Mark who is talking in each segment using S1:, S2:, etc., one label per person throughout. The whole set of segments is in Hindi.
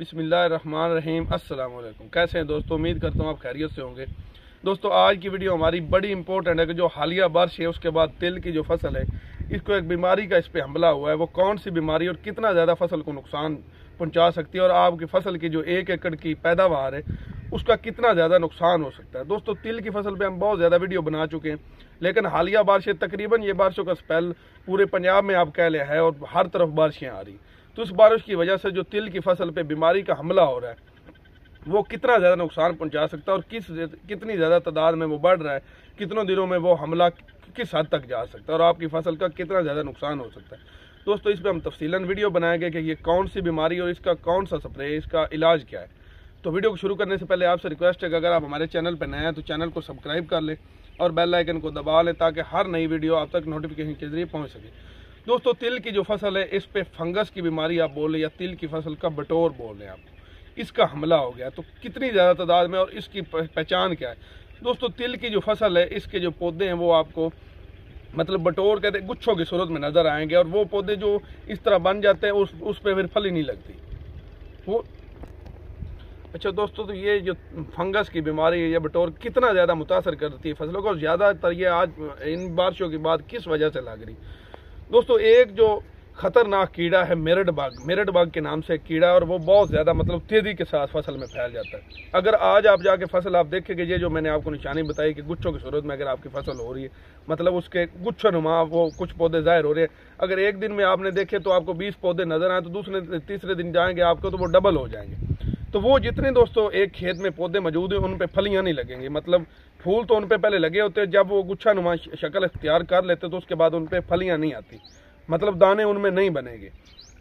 S1: बिसमीम वालेकुम कैसे हैं दोस्तों? उम्मीद करता हूँ आप खैरियत से होंगे। दोस्तों, आज की वीडियो हमारी बड़ी इंपॉर्टेंट है कि जो हालिया बारिश है, उसके बाद तिल की जो फ़सल है, इसको एक बीमारी का इस पर हमला हुआ है। वो कौन सी बीमारी और कितना ज़्यादा फ़सल को नुकसान पहुँचा सकती है और आपकी फ़सल की जो एक एकड़ की पैदावार है, उसका कितना ज़्यादा नुकसान हो सकता है? दोस्तों, तिल की फ़सल पे हम बहुत ज़्यादा वीडियो बना चुके हैं, लेकिन हालिया बारिशें तकरीबन ये बारिशों का स्पेल पूरे पंजाब में आप कह ले है और हर तरफ़ बारिशें आ रही तो बारिश की वजह से जो तिल की फ़सल पे बीमारी का हमला हो रहा है, वो कितना ज़्यादा नुकसान पहुँचा सकता है और किस कितनी ज़्यादा तादाद में वो बढ़ रहा है, कितनों दिनों में वो हमला किस हद तक जा सकता है और आपकी फ़सल का कितना ज़्यादा नुकसान हो सकता है। दोस्तों, इस पर हम तफसीला वीडियो बनाएँगे कि ये कौन सी बीमारी और इसका कौन सा स्प्रे, इसका इलाज क्या है। तो वीडियो को शुरू करने से पहले आपसे रिक्वेस्ट है कि अगर आप हमारे चैनल पर नए हैं तो चैनल को सब्सक्राइब कर लें और बेल आइकन को दबा लें ताकि हर नई वीडियो आप तक नोटिफिकेशन के ज़रिए पहुँच सके। दोस्तों, तिल की जो फ़सल है, इस पे फंगस की बीमारी आप बोल रहे या तिल की फ़सल का बटोर बोल रहे हैं आप। इसका हमला हो गया। तो कितनी ज़्यादा तादाद में और इसकी पहचान क्या है? दोस्तों, तिल की जो फ़सल है, इसके जो पौधे हैं, वो आपको मतलब बटोर कहते हैं, गुच्छों की सूरत में नज़र आएँगे और वो पौधे जो इस तरह बन जाते हैं, उस उस पर फिर फल नहीं लगती। वो अच्छा दोस्तों तो ये जो फंगस की बीमारी है, ये बटोर कितना ज़्यादा मुतासर करती है फ़सलों को? ज़्यादातर ये आज, इन बारिशों के बाद किस वजह से लग रही? दोस्तों, एक जो खतरनाक कीड़ा है मेरठ बाग मेरठ बाग के नाम से कीड़ा और वो बहुत ज़्यादा मतलब तेज़ी के साथ फ़सल में फैल जाता है। अगर आज आप जाके फ़सल, आप देखेंगे, ये जो मैंने आपको निशानी बताई कि गुच्छों की सूरत में अगर आपकी फ़सल हो रही है मतलब उसके गुच्छ नुमा वो कुछ पौधे ज़ाहिर हो रहे हैं। अगर एक दिन में आपने देखे तो आपको बीस पौधे नज़र आए तो दूसरे, तीसरे दिन जाएँगे आपको तो वो डबल हो जाएँगे। तो वो जितने दोस्तों एक खेत में पौधे मौजूद हैं, उन पर फलियाँ नहीं लगेंगी। मतलब फूल तो उन पर पहले लगे होते हैं, जब वो गुच्छा नुमा शक्ल इख्तियार कर लेते तो उसके बाद उन पर फलियाँ नहीं आती। मतलब दाने उनमें नहीं बनेंगे।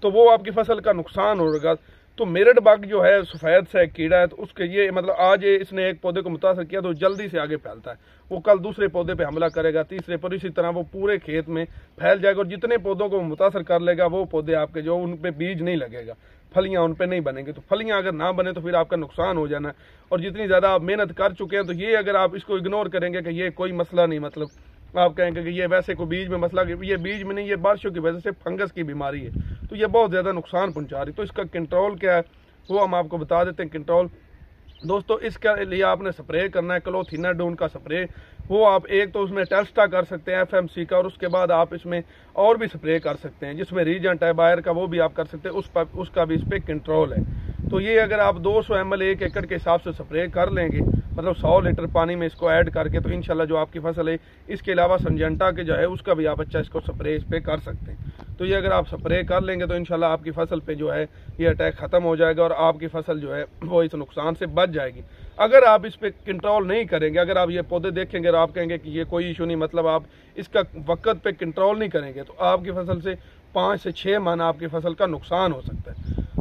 S1: तो वो आपकी फ़सल का नुकसान होगा। तो मेरठ बाग जो है, सफ़ेद से कीड़ा है तो उसके ये मतलब आज इसने एक पौधे को मुतासर किया तो जल्दी से आगे फैलता है। वो कल दूसरे पौधे पे हमला करेगा, तीसरे पर इसी तरह वो पूरे खेत में फैल जाएगा और जितने पौधों को मुतासर कर लेगा, वो पौधे आपके जो उन पर बीज नहीं लगेगा, फलियाँ उन पर नहीं बनेंगे। तो फलियाँ अगर ना बने तो फिर आपका नुकसान हो जाना और जितनी ज़्यादा आप मेहनत कर चुके हैं तो ये अगर आप इसको इग्नोर करेंगे कि ये कोई मसला नहीं मतलब आप कहेंगे कि ये वैसे कोई बीज में मसला ये बीज में नहीं, ये बारिशों की वजह से फंगस की बीमारी है। तो ये बहुत ज़्यादा नुकसान पहुँचा रही तो इसका कंट्रोल क्या है, वो हम आपको बता देते हैं कंट्रोल दोस्तों, इसके लिए आपने स्प्रे करना है क्लोथिनाडोन का स्प्रे वो आप एक तो उसमें टेस्टा कर सकते हैं एफएमसी का, और उसके बाद आप इसमें और भी स्प्रे कर सकते हैं, जिसमें रीजेंट है बायर का, वो भी आप कर सकते हैं। उस पर, उसका भी इस पर कंट्रोल है। तो ये अगर आप 200 सौ एक एकड़ के हिसाब से स्प्रे कर लेंगे मतलब 100 लीटर पानी में इसको ऐड करके तो इनशाला जो आपकी फ़सल है, इसके अलावा संजेंटा के जो है, उसका भी आप अच्छा इसको स्प्रे इस पर कर सकते हैं। तो ये अगर आप स्प्रे कर लेंगे तो इनशाला आपकी फ़सल पे जो है, ये अटैक ख़त्म हो जाएगा और आपकी फ़सल जो है, वो इस नुकसान से बच जाएगी। अगर आप इस पर कंट्रोल नहीं करेंगे, अगर आप ये पौधे देखेंगे और आप कहेंगे कि ये कोई इशू नहीं मतलब आप इसका वक्त पे कंट्रोल नहीं करेंगे तो आपकी फ़सल से पाँच से छः माह आपकी फ़सल का नुकसान हो सकता है।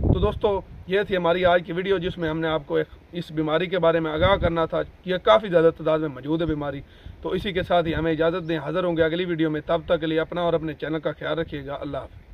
S1: तो दोस्तों, ये थी हमारी आज की वीडियो जिसमें हमने आपको एक इस बीमारी के बारे में आगाह करना था यह काफ़ी ज़्यादा तादाद में मौजूद है बीमारी। तो इसी के साथ ही हमें इजाज़त दें, हाज़िर होंगे अगली वीडियो में। तब तक के लिए अपना और अपने चैनल का ख्याल रखिएगा। अल्लाह हाफ़